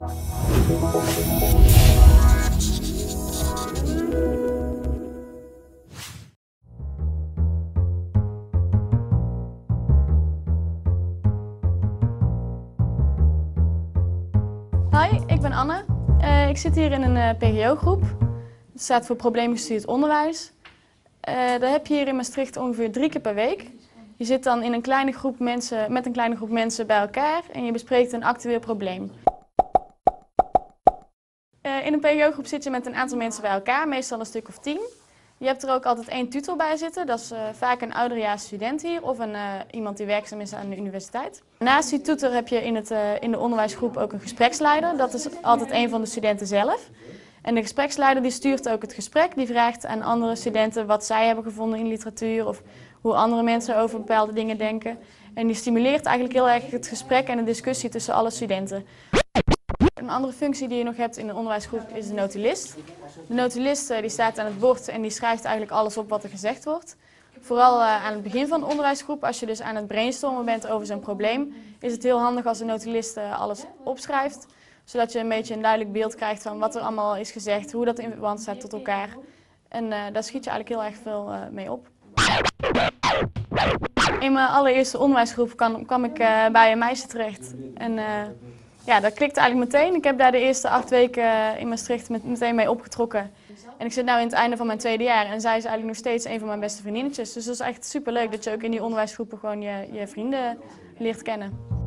Hoi, ik ben Anne. Uh, ik zit hier in een uh, PGO-groep. Het staat voor Probleemgestuurd Onderwijs. Uh, daar heb je hier in Maastricht ongeveer drie keer per week. Je zit dan in een kleine groep mensen, met een kleine groep mensen bij elkaar en je bespreekt een actueel probleem. In een PGO-groep zit je met een aantal mensen bij elkaar, meestal een stuk of tien. Je hebt er ook altijd één tutor bij zitten. Dat is uh, vaak een ouderjaars student hier of een, uh, iemand die werkzaam is aan de universiteit. Naast die tutor heb je in, het, in de onderwijsgroep ook een gespreksleider. Dat is altijd een van de studenten zelf. En de gespreksleider die stuurt ook het gesprek. Die vraagt aan andere studenten wat zij hebben gevonden in literatuur of hoe andere mensen over bepaalde dingen denken. En die stimuleert eigenlijk heel erg het gesprek en de discussie tussen alle studenten. Een andere functie die je nog hebt in de onderwijsgroep is de notulist. De notulist die staat aan het bord en die schrijft eigenlijk alles op wat er gezegd wordt. Vooral aan het begin van de onderwijsgroep, als je dus aan het brainstormen bent over zo'n probleem, is het heel handig als de notulist alles opschrijft. Zodat je een beetje een duidelijk beeld krijgt van wat er allemaal is gezegd, hoe dat in verband staat tot elkaar. En daar schiet je eigenlijk heel erg veel mee op. In mijn allereerste onderwijsgroep kwam, kwam ik bij een meisje terecht. En, ja, dat klikte eigenlijk meteen. Ik heb daar de eerste acht weken in Maastricht met, meteen mee opgetrokken. En ik zit nu in het einde van mijn tweede jaar en zij is eigenlijk nog steeds een van mijn beste vriendinnetjes. Dus dat is echt super leuk dat je ook in die onderwijsgroepen gewoon je, je vrienden leert kennen.